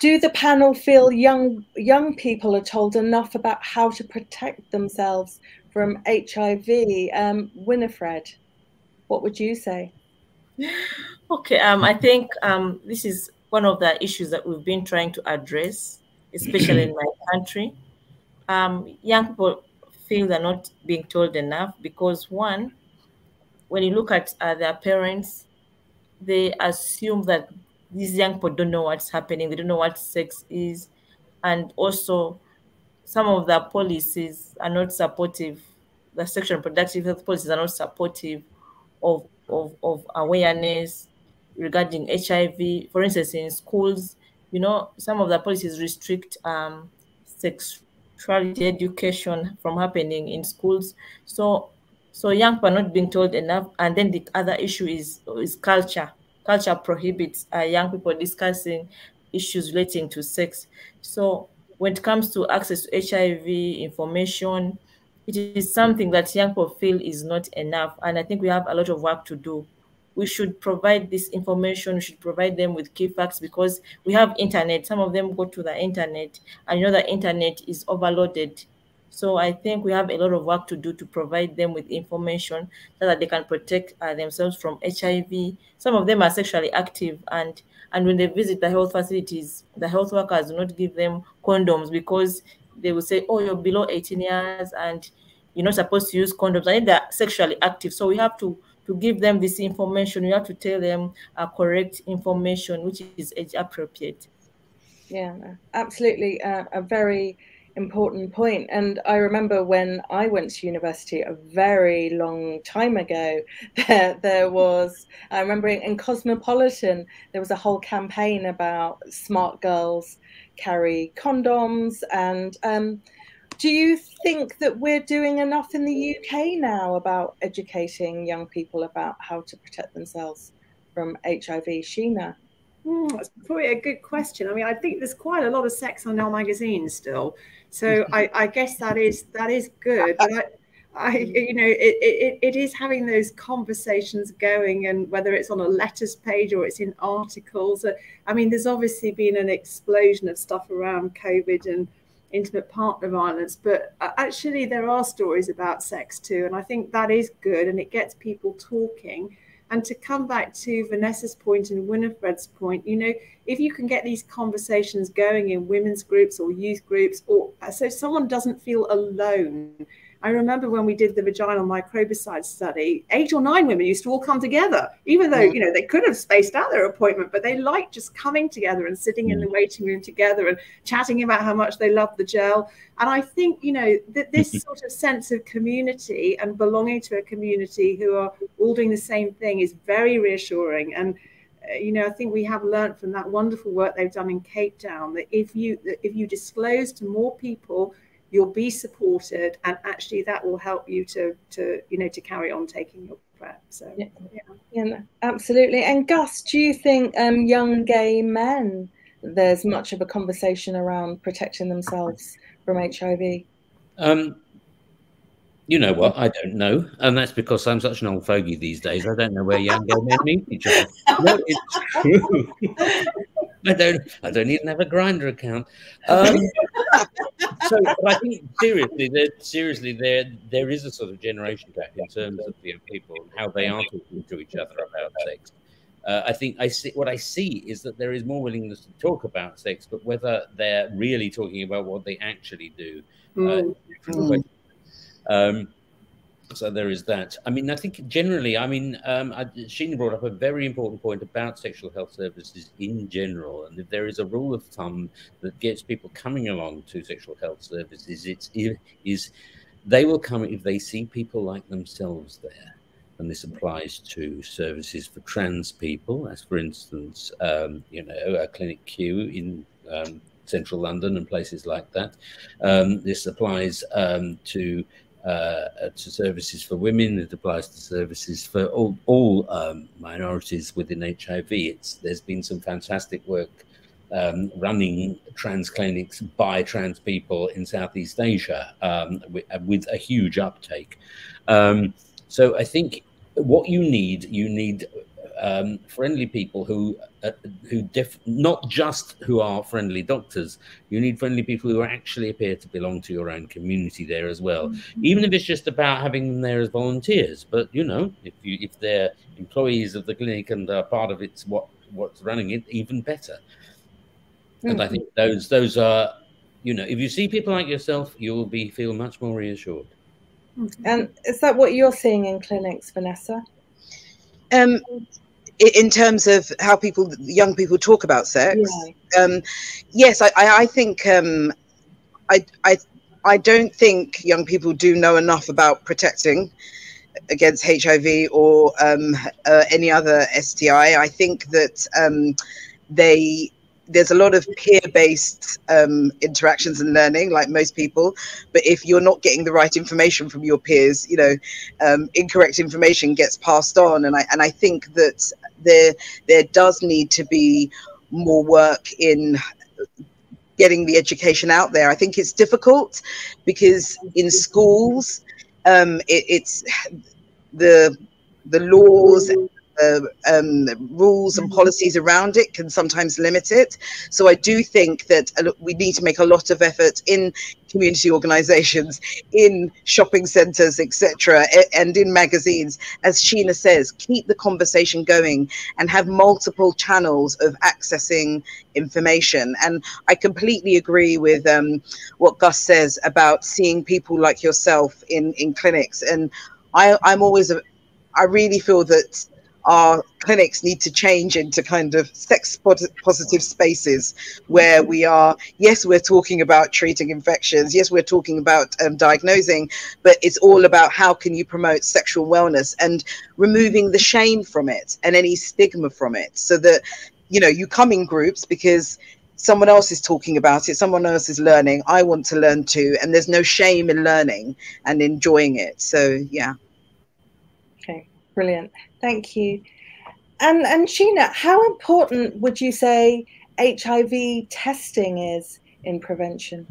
do the panel feel young young people are told enough about how to protect themselves from hiv um, winifred what would you say? Okay, um, I think um, this is one of the issues that we've been trying to address, especially in my *clears throat* country. Um, young people feel they're not being told enough because, one, when you look at uh, their parents, they assume that these young people don't know what's happening, they don't know what sex is, and also some of the policies are not supportive. The sexual and reproductive health policies are not supportive of, of, of awareness regarding HIV. For instance, in schools, you know, some of the policies restrict um, sexuality education from happening in schools. So, so young people are not being told enough. And then the other issue is is culture. Culture prohibits uh, young people discussing issues relating to sex. So, when it comes to access to HIV information, it is something that young people feel is not enough. And I think we have a lot of work to do we should provide this information we should provide them with key facts because we have internet. Some of them go to the internet and you know the internet is overloaded. So i think we have a lot of work to do to provide them with information so that they can protect uh, themselves from hiv some of them are sexually active and and when they visit the health facilities the health workers do not give them condoms because they will say oh you're below 18 years and you're not supposed to use condoms. And they're sexually active so we have to to give them this information, you have to tell them a correct information, which is age appropriate. Yeah, absolutely. Uh, a very important point. And I remember when I went to university a very long time ago, *laughs* there, there was, I remember in Cosmopolitan, there was a whole campaign about smart girls carry condoms and um, do you think that we're doing enough in the UK now about educating young people about how to protect themselves from HIV? Sheena? Mm, that's probably a good question. I mean, I think there's quite a lot of sex on our magazines still, so *laughs* I, I, guess that is that is good. But I, I you know, it, it, it is having those conversations going, and whether it's on a letters page or it's in articles. Uh, I mean, there's obviously been an explosion of stuff around COVID and intimate partner violence, but uh, actually there are stories about sex too, and I think that is good, and it gets people talking. And to come back to Vanessa's point and Winifred's point, you know, if you can get these conversations going in women's groups or youth groups, or so someone doesn't feel alone I remember when we did the vaginal microbicide study, eight or nine women used to all come together, even though, you know, they could have spaced out their appointment, but they liked just coming together and sitting in the mm. waiting room together and chatting about how much they love the gel. And I think, you know, that this *laughs* sort of sense of community and belonging to a community who are all doing the same thing is very reassuring. And uh, you know, I think we have learned from that wonderful work they've done in Cape Town that if you if you disclose to more people you'll be supported and actually that will help you to to you know to carry on taking your prep so yeah, yeah. yeah absolutely and gus do you think um, young gay men there's much of a conversation around protecting themselves from hiv um, you know what? I don't know, and that's because I'm such an old fogey these days. I don't know where young gay men meet each other. *laughs* No, it's true. I don't. I don't even have a Grindr account. Um, *laughs* so, I think seriously, there, seriously, there there is a sort of generation gap in terms of you know, people and how they are talking to each other about sex. Uh, I think I see what I see is that there is more willingness to talk about sex, but whether they're really talking about what they actually do. Uh, mm. Um, so there is that. I mean, I think generally, I mean, um, I, Sheena brought up a very important point about sexual health services in general, and if there is a rule of thumb that gets people coming along to sexual health services, it's is they will come if they see people like themselves there, and this applies to services for trans people, as for instance, um, you know, a CliniQ in um, central London and places like that. Um, this applies um, to uh, to services for women. It applies to services for all, all um, minorities within HIV. It's there's been some fantastic work um, running trans clinics by trans people in Southeast Asia um, with, with, a huge uptake. Um, so I think what you need, you need um, friendly people who uh, who def- not just who are friendly doctors. You need friendly people who actually appear to belong to your own community there as well, mm-hmm. even if it's just about having them there as volunteers. But you know, if you if they're employees of the clinic and are part of it's what what's running it, even better. Mm-hmm. And I think mm-hmm. those those are, you know, if you see people like yourself, you will be feel much more reassured. Mm-hmm. And is that what you're seeing in clinics, Vanessa? Um, in terms of how people, young people, talk about sex, yeah. um, yes, I, I, think um, I, I, I don't think young people do know enough about protecting against HIV or um, uh, any other STI. I think that um, they there's a lot of peer-based um, interactions and learning, like most people. But if you're not getting the right information from your peers, you know, um, incorrect information gets passed on. And I and I think that there there does need to be more work in getting the education out there. I think it's difficult because in schools, um, it, it's the the laws uh, um, rules and policies around it can sometimes limit it. So I do think that we need to make a lot of effort in community organizations, in shopping centers, etc., and in magazines. As Sheena says, keep the conversation going and have multiple channels of accessing information. And I completely agree with um, what Gus says about seeing people like yourself in, in clinics. And I, I'm always, a, I really feel that our clinics need to change into kind of sex positive spaces where we are. Yes we're talking about treating infections. Yes we're talking about um, diagnosing but it's all about how can you promote sexual wellness and removing the shame from it and any stigma from it so that you know you come in groups because someone else is talking about it someone else is learning i want to learn too and there's no shame in learning and enjoying it. So yeah brilliant Thank you. And and Sheena, how important would you say HIV testing is in prevention?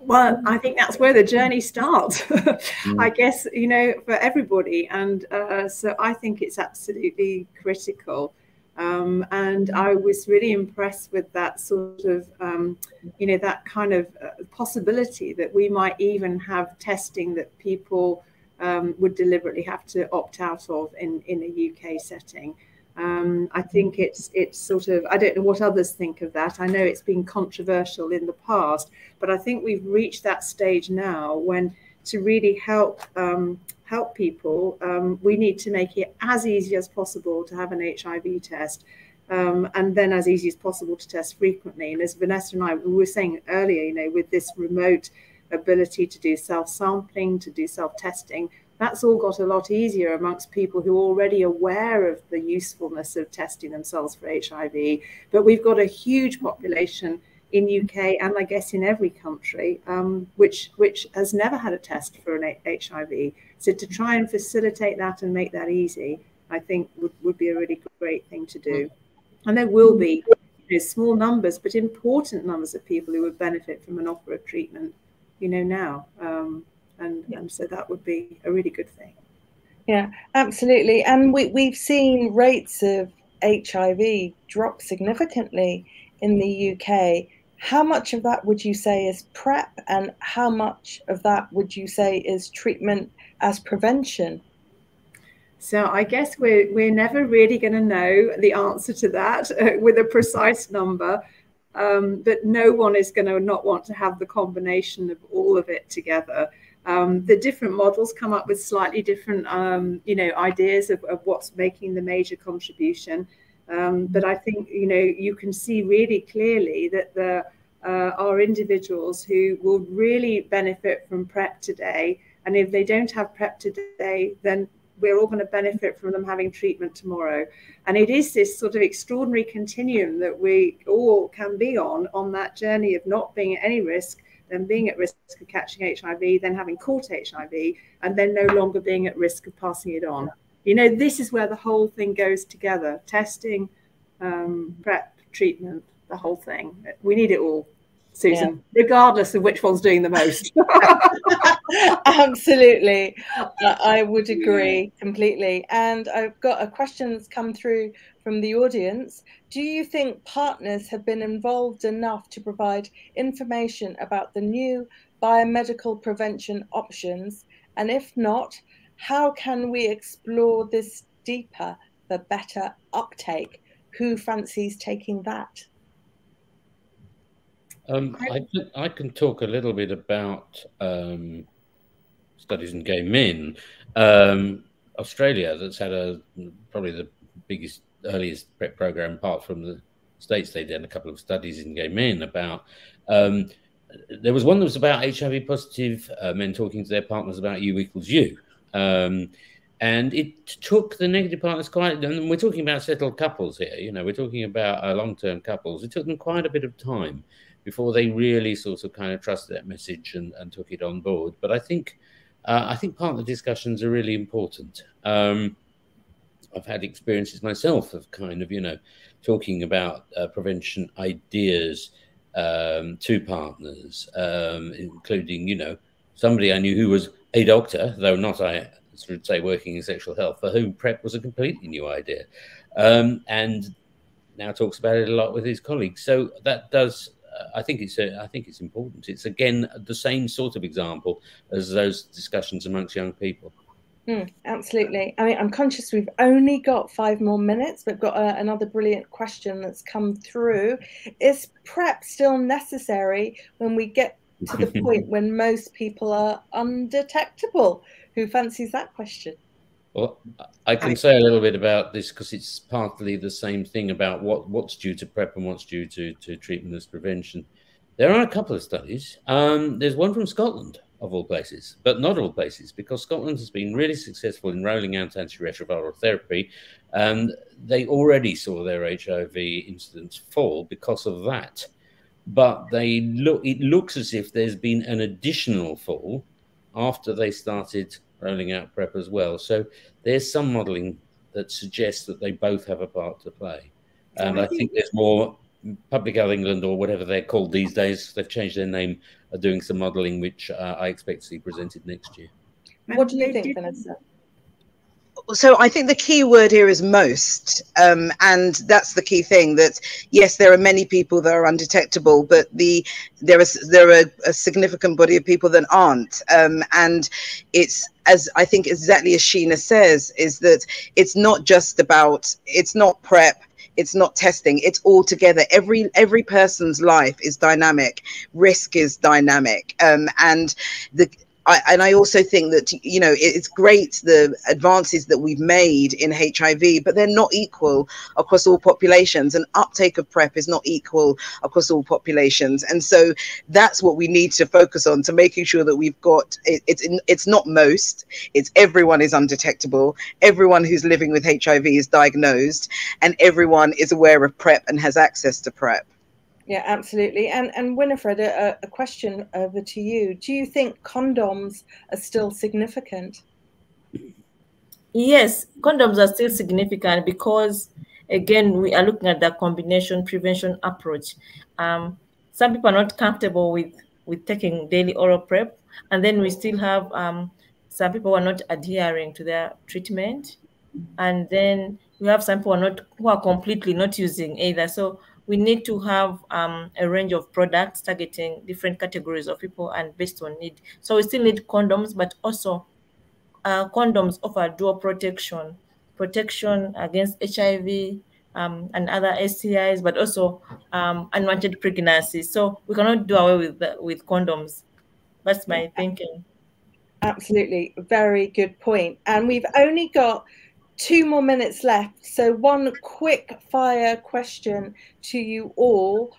Well, I think that's where the journey starts. *laughs* mm. I guess you know for everybody, and uh, so I think it's absolutely critical. Um, and I was really impressed with that sort of, um, you know, that kind of uh, possibility that we might even have testing that people um, would deliberately have to opt out of in, in a UK setting. Um, I think it's it's sort of I don't know what others think of that. I know it's been controversial in the past, but I think we've reached that stage now when to really help um, help people, um, we need to make it as easy as possible to have an HIV test. Um, and then as easy as possible to test frequently. And as Vanessa and I we were saying earlier, you know, with this remote ability to do self sampling, to do self testing. That's all got a lot easier amongst people who are already aware of the usefulness of testing themselves for HIV. But we've got a huge population in UK and I guess in every country, um, which which has never had a test for an HIV. So to try and facilitate that and make that easy, I think would, would be a really great thing to do. And there will be you know, small numbers, but important numbers of people who would benefit from an offer of treatment you know now. Um, and yeah. and so that would be a really good thing. Yeah absolutely. And we, we've seen rates of hiv drop significantly in the uk how much of that would you say is prep and how much of that would you say is treatment as prevention? So I guess we're we're never really going to know the answer to that uh, *laughs* with a precise number. Um, but no one is going to not want to have the combination of all of it together. Um, the different models come up with slightly different, um, you know, ideas of, of, what's making the major contribution. Um, but I think, you know, you can see really clearly that there uh, are individuals who will really benefit from PrEP today. And if they don't have PrEP today, then we're all going to benefit from them having treatment tomorrow. And it is this sort of extraordinary continuum that we all can be on, on that journey of not being at any risk, then being at risk of catching HIV, then having caught HIV, and then no longer being at risk of passing it on. You know, this is where the whole thing goes together testing, um, PrEP, treatment, the whole thing. We need it all. Susan, yeah. regardless of which one's doing the most. *laughs* *laughs* Absolutely. I would agree completely. And I've got a question that's come through from the audience. Do you think partners have been involved enough to provide information about the new biomedical prevention options? And if not, how can we explore this deeper for better uptake? Who fancies taking that? Um, I, can, I can talk a little bit about um, studies in gay men. Um, Australia, that's had a probably the biggest, earliest PrEP program apart from the states. They did a couple of studies in gay men about. Um, there was one that was about HIV positive uh, men talking to their partners about U equals U. Um, and it took the negative partners quite, and we're talking about settled couples here, you know, we're talking about uh, long term couples. It took them quite a bit of time before they really sort of kind of trusted that message and, and took it on board. But I think, uh, I think partner discussions are really important. Um, I've had experiences myself of kind of, you know, talking about uh, prevention ideas um, to partners, um, including, you know, somebody I knew who was a doctor, though not I should say working in sexual health, for whom PrEP was a completely new idea, um, and now talks about it a lot with his colleagues. So that does, I think it's, a, I think it's important. It's again the same sort of example as those discussions amongst young people. Mm, absolutely. I mean, I'm conscious we've only got five more minutes, but got uh, another brilliant question that's come through. Is PrEP still necessary when we get to the *laughs* point when most people are undetectable? Who fancies that question? Well, I can say a little bit about this because it's partly the same thing about what, what's due to PrEP and what's due to, to treatment as prevention. There are a couple of studies. Um, there's one from Scotland, of all places, but not all places, because Scotland has been really successful in rolling out antiretroviral therapy, and they already saw their HIV incidence fall because of that. But they look, it looks as if there's been an additional fall after they started rolling out PrEP as well. So there's some modelling that suggests that they both have a part to play. And I think there's more Public Health England or whatever they're called these days. They've changed their name. Are doing some modelling, which uh, I expect to see presented next year. What do you think, Vanessa? so I think the key word here is most, um, and that's the key thing. That yes, there are many people that are undetectable, but the there is there are a significant body of people that aren't, um, and it's as I think exactly as Sheena says, is that it's not just about it's not prep it's not testing it's all together. Every every person's life is dynamic risk is dynamic. Um, and the I, and I also think that you know it's great the advances that we've made in HIV, but they're not equal across all populations, and uptake of PrEP is not equal across all populations, and so that's what we need to focus on to making sure that we've got it, it's it's not most, it's everyone is undetectable, everyone who's living with HIV is diagnosed, and everyone is aware of PrEP and has access to PrEP. Yeah, absolutely. And and Winifred, a, a, question over to you. Do you think condoms are still significant? Yes, condoms are still significant because, again, we are looking at the combination prevention approach. Um, some people are not comfortable with with taking daily oral prep, and then we still have um, some people are not adhering to their treatment, and then we have some people are not who are completely not using either. So we need to have um, a range of products targeting different categories of people and based on need. So we still need condoms, but also uh, condoms offer dual protection, protection against HIV um, and other STIs, but also um, unwanted pregnancies. So we cannot do away with the, with condoms. That's my thinking. Absolutely, very good point. And we've only got two more minutes left. So, one quick fire question to you all.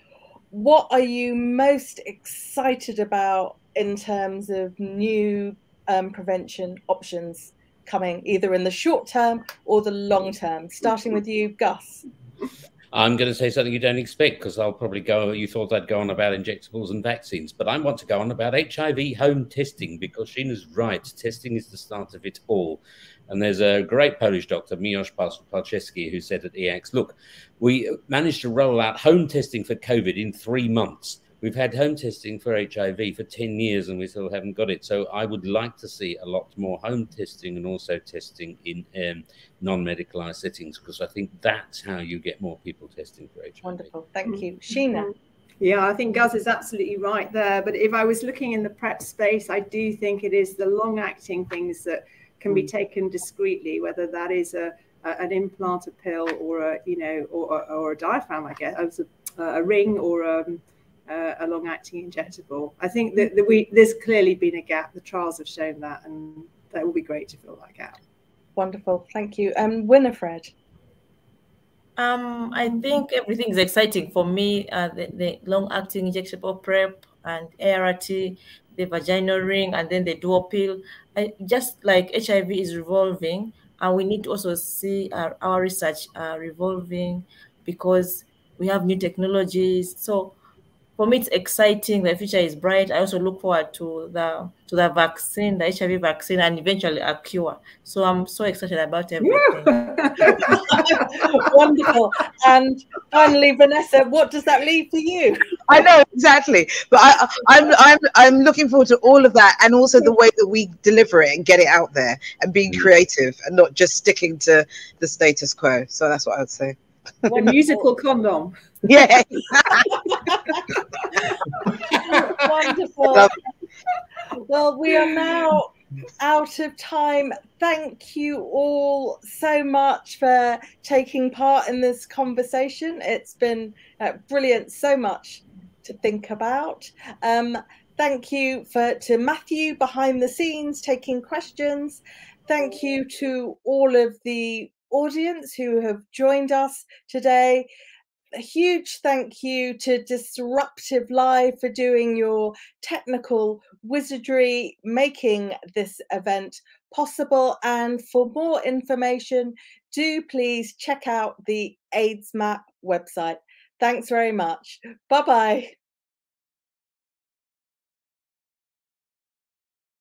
What are you most excited about in terms of new um, prevention options coming either in the short term or the long term? Starting with you, Gus. I'm going to say something you don't expect because I'll probably go. You thought I'd go on about injectables and vaccines, but I want to go on about HIV home testing because Sheena's right. Testing is the start of it all. And there's a great Polish doctor, Miłosz Parczewski, who said at EACS, look, we managed to roll out home testing for COVID in three months. We've had home testing for HIV for 10 years and we still haven't got it. So I would like to see a lot more home testing and also testing in um, non medicalized settings because I think that's how you get more people testing for HIV. Wonderful. Thank you. Sheena. Yeah, I think Gus is absolutely right there. But if I was looking in the PrEP space, I do think it is the long acting things that can be mm. taken discreetly, whether that is a, a an implant, a pill, or a you know, or, or a diaphragm, I guess, a, a ring, or a, um, a long-acting injectable. I think that, that we there's clearly been a gap. The trials have shown that, and that will be great to fill that gap. Wonderful, thank you. Um, Winifred. Um, I think everything is exciting for me. Uh, the, the long-acting injectable PrEP and ART the vaginal ring and then the dual pill. I, just like HIV is revolving, and we need to also see our, our research uh, revolving because we have new technologies. So for me, it's exciting. The future is bright. I also look forward to the to the vaccine, the HIV vaccine, and eventually a cure. So I'm so excited about everything. *laughs* Wonderful. And finally, Vanessa, what does that leave for you? I know exactly, but I, I'm I'm I'm looking forward to all of that, and also the way that we deliver it and get it out there, and being mm. creative, and not just sticking to the status quo. So that's what I would say. The musical condom. *laughs* Yeah. *laughs* *laughs* Wonderful. Well, we are now out of time. Thank you all so much for taking part in this conversation. It's been uh, brilliant, so much to think about. Um, thank you for to Matthew behind the scenes taking questions. Thank you to all of the audience who have joined us today a huge thank you to Disruptive Live for doing your technical wizardry, making this event possible. And for more information, do please check out the aidsmap website. Thanks very much. Bye bye.